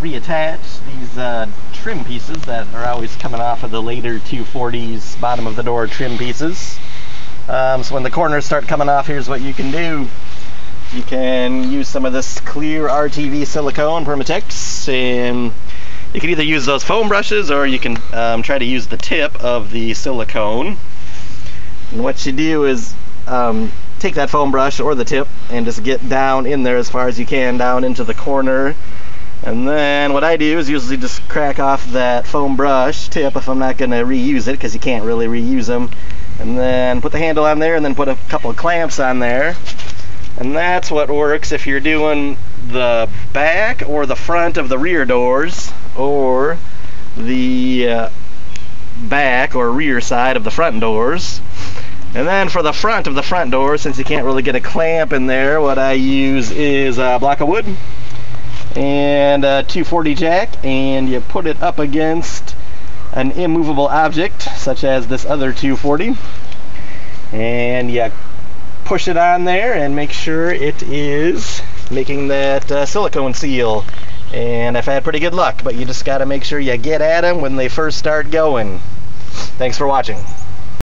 reattach these uh, trim pieces that are always coming off of the later 240s bottom of the door trim pieces. Um, so when the corners start coming off, here's what you can do. You can use some of this clear RTV silicone Permatex and you can either use those foam brushes or you can um, try to use the tip of the silicone. And what you do is um, take that foam brush or the tip and just get down in there as far as you can down into the corner and then what I do is usually just crack off that foam brush tip if I'm not going to reuse it because you can't really reuse them and then put the handle on there and then put a couple of clamps on there. And that's what works if you're doing the back or the front of the rear doors or the uh, back or rear side of the front doors. And then for the front of the front door since you can't really get a clamp in there what I use is a block of wood and a 240 jack and you put it up against an immovable object such as this other 240 and you push it on there and make sure it is making that uh, silicone seal. And I've had pretty good luck but you just got to make sure you get at them when they first start going. Thanks for watching